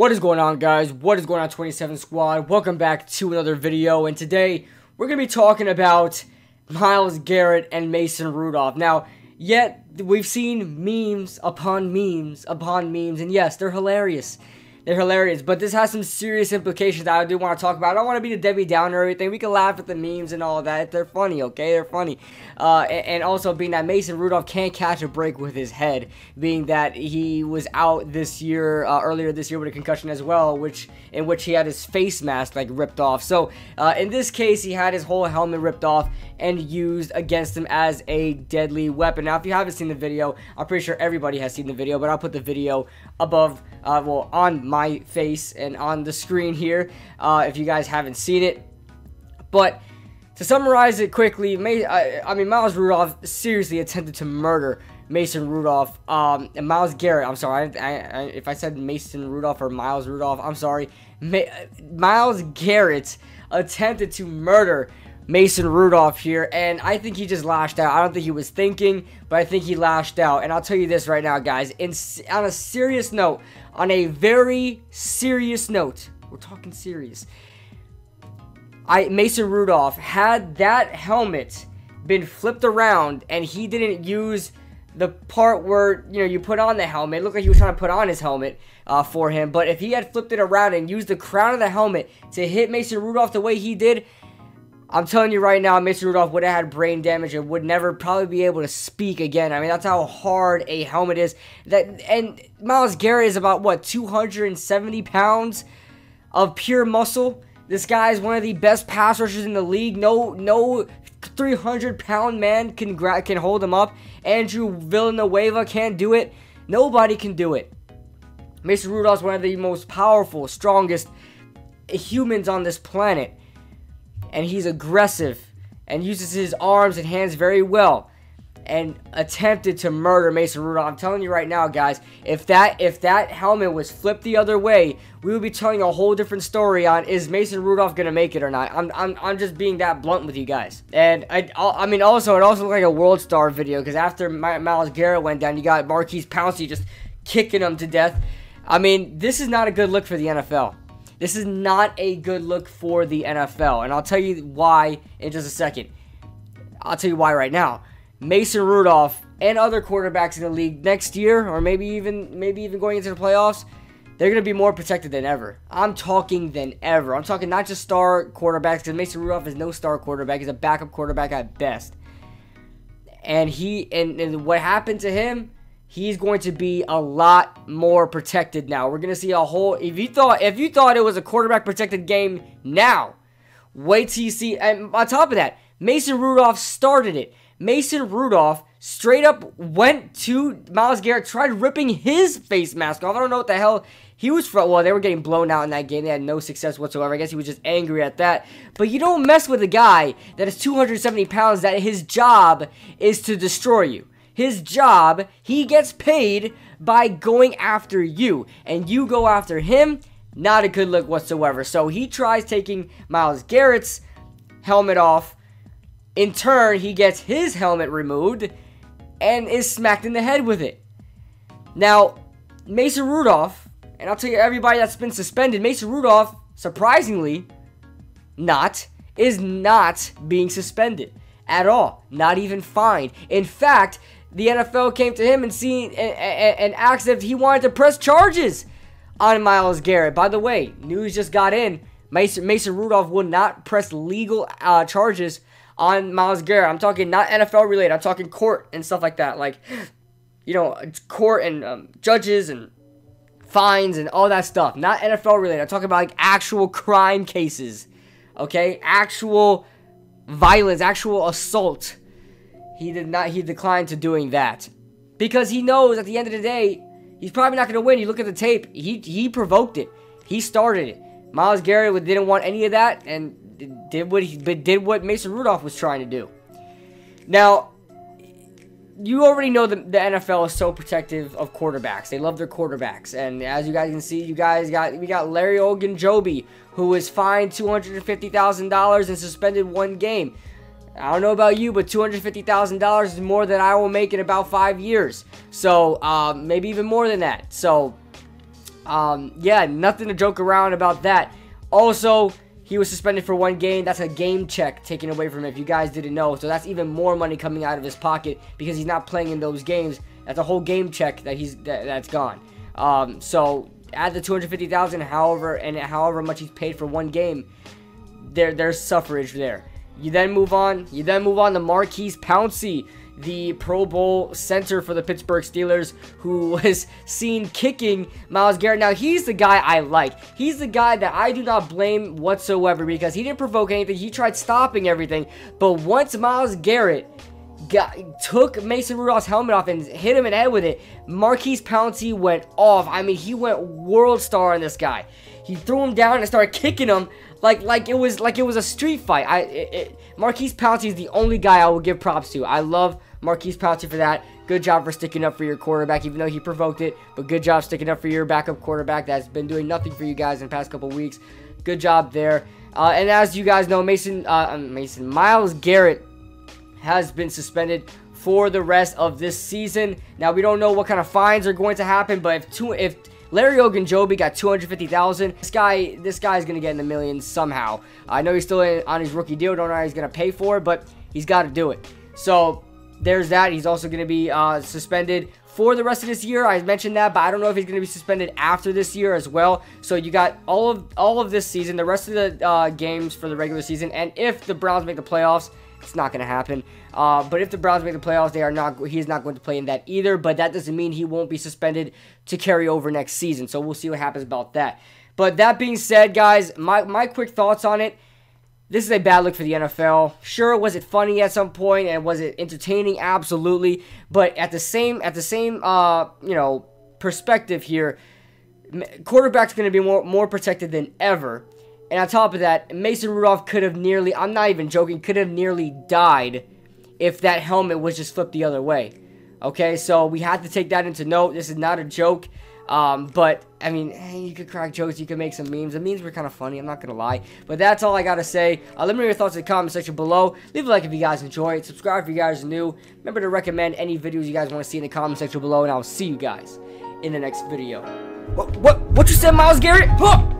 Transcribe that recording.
What is going on guys? What is going on 27 Squad? Welcome back to another video and today we're going to be talking about Myles Garrett and Mason Rudolph. Now, yet we've seen memes upon memes upon memes and yes, they're hilarious. They're hilarious, but this has some serious implications that I do want to talk about. I don't want to be the Debbie Downer or anything. We can laugh at the memes and all that. They're funny, okay? They're funny. Uh, and, and, also being that Mason Rudolph can't catch a break with his head, being that he was out this year, uh, earlier this year with a concussion as well, which in which he had his face mask like ripped off. So uh, in this case, he had his whole helmet ripped off and used against him as a deadly weapon. Now, if you haven't seen the video, I'm pretty sure everybody has seen the video, but I'll put the video above, uh, well, on my face and on the screen here uh, if you guys haven't seen it. But to summarize it quickly, May, I, I, mean, Miles Rudolph seriously attempted to murder Mason Rudolph, um, and Myles Garrett. I'm sorry, I, I, if I said Mason Rudolph or Miles Rudolph, I'm sorry. Ma Myles Garrett attempted to murder Mason Rudolph here, and I think he just lashed out. I don't think he was thinking, but I think he lashed out. And I'll tell you this right now, guys. In, on a serious note, on a very serious note, we're talking serious. I Mason Rudolph had that helmet been flipped around and he didn't use the part where you know you put on the helmet. It looked like he was trying to put on his helmet uh, for him, but if he had flipped it around and used the crown of the helmet to hit Mason Rudolph the way he did, I'm telling you right now, Mason Rudolph would have had brain damage and would never probably be able to speak again. I mean, that's how hard a helmet is. That and Myles Garrett is about what 270 pounds of pure muscle. This guy is one of the best pass rushers in the league. No, no 300 pound man can can hold him up. Andrew Villanueva can't do it. Nobody can do it. Mason Rudolph is one of the most powerful, strongest humans on this planet and he's aggressive and uses his arms and hands very well and attempted to murder Mason Rudolph. I'm telling you right now, guys, if that if that helmet was flipped the other way, we would be telling a whole different story on is Mason Rudolph gonna make it or not. I'm I'm, I'm just being that blunt with you guys. And I I mean also it also looked like a World Star video because after Myles Garrett went down, you got Maurkice Pouncey just kicking him to death. I mean, this is not a good look for the NFL. This is not a good look for the NFL, and I'll tell you why in just a second. I'll tell you why right now. Mason Rudolph and other quarterbacks in the league next year, or maybe even maybe even going into the playoffs, they're going to be more protected than ever. I'm talking than ever. I'm talking not just star quarterbacks, because Mason Rudolph is no star quarterback. He's a backup quarterback at best. And he and, and what happened to him he's going to be a lot more protected now. We're going to see a whole if you thought if you thought it was a quarterback protected game now, wait till you see and on top of that, Mason Rudolph started it. Mason Rudolph straight up went to Myles Garrett, tried ripping his face mask off. I don't know what the hell he was from. Well, they were getting blown out in that game. They had no success whatsoever. I guess he was just angry at that. But you don't mess with a guy that is 270 pounds that his job is to destroy you his job, he gets paid by going after you. And you go after him, not a good look whatsoever. So he tries taking Myles Garrett's helmet off. In turn, he gets his helmet removed and is smacked in the head with it. Now, Mason Rudolph, and I'll tell you everybody that's been suspended, Mason Rudolph, surprisingly, not, is not being suspended at all. Not even fined. In fact, the NFL came to him and seen and, and, asked if he wanted to press charges on Myles Garrett. By the way, news just got in. Mason, Mason Rudolph will not press legal uh, charges on Myles Garrett. I'm talking not NFL related. I'm talking court and stuff like that. Like, you know, court and um, judges and fines and all that stuff. Not NFL related. I'm talking about like actual crime cases. Okay? Actual violence, actual assault he did not. He declined to doing that because he knows at the end of the day he's probably not going to win. You look at the tape. He he provoked it. He started it. Myles Garrett didn't want any of that and did what he but did what Mason Rudolph was trying to do. Now, you already know that the NFL is so protective of quarterbacks. They love their quarterbacks, and as you guys can see, you guys got we got Larry Ogunjobi, who was fined two hundred and fifty thousand dollars and suspended one game. I don't know about you, but $250,000 is more than I will make in about five years. So, um, maybe even more than that. So, um, yeah, nothing to joke around about that. Also, he was suspended for one game. That's a game check taken away from him if you guys didn't know. So that's even more money coming out of his pocket because he's not playing in those games. That's a whole game check that he's that, that's gone. Um, so add the 250,000 however and however much he's paid for one game. There there's suffrage there. You then move on. You then move on to Maurkice Pouncey the Pro Bowl center for the Pittsburgh Steelers, who was seen kicking Myles Garrett. Now, he's the guy I like. He's the guy that I do not blame whatsoever because he didn't provoke anything. He tried stopping everything. But once Myles Garrett got, took Mason Rudolph's helmet off and hit him in the head with it, Maurkice Pouncey went off. I mean, he went world star on this guy. He threw him down and started kicking him like like it was like it was a street fight. I it, it, Maurkice Pouncey is the only guy I will give props to. I love Maurkice Pouncey for that. Good job for sticking up for your quarterback, even though he provoked it. But good job sticking up for your backup quarterback that's been doing nothing for you guys in the past couple weeks. Good job there. Uh, and as you guys know, Mason, uh, um, Mason Myles Garrett has been suspended for the rest of this season. Now we don't know what kind of fines are going to happen, but if two, if Larry Ogunjobi got 250,000. This guy, this guy's gonna get in the millions somehow. I know he's still in, on his rookie deal. Don't know how he's gonna pay for it, but he's got to do it. So there's that. He's also to be uh, suspended for the rest of this year. I mentioned that, but I don't know if he's going to be suspended after this year as well. So you got all of all of this season, the rest of the uh, games for the regular season, and if the Browns make the playoffs, it's not going to happen. Uh, but if the Browns make the playoffs, they are not. He is not going to play in that either. But that doesn't mean he won't be suspended to carry over next season. So we'll see what happens about that. But that being said, guys, my my quick thoughts on it. This is a bad look for the NFL. Sure, was it funny at some point and was it entertaining? Absolutely. But at the same at the same uh, you know, perspective here, quarterback's going to be more more protected than ever. And on top of that, Mason Rudolph could have nearly, I'm not even joking, could have nearly died if that helmet was just flipped the other way. Okay, so we have to take that into note. This is not a joke. Um, but, I mean, hey, you could crack jokes, you could make some memes. The memes were kind of funny, I'm not going to lie. But that's all I got to say. Uh, let me know your thoughts in the comment section below. Leave a like if you guys enjoyed. Subscribe if you guys are new. Remember to recommend any videos you guys want to see in the comment section below. And I'll see you guys in the next video. What, what, what you said, Myles Garrett? Huh!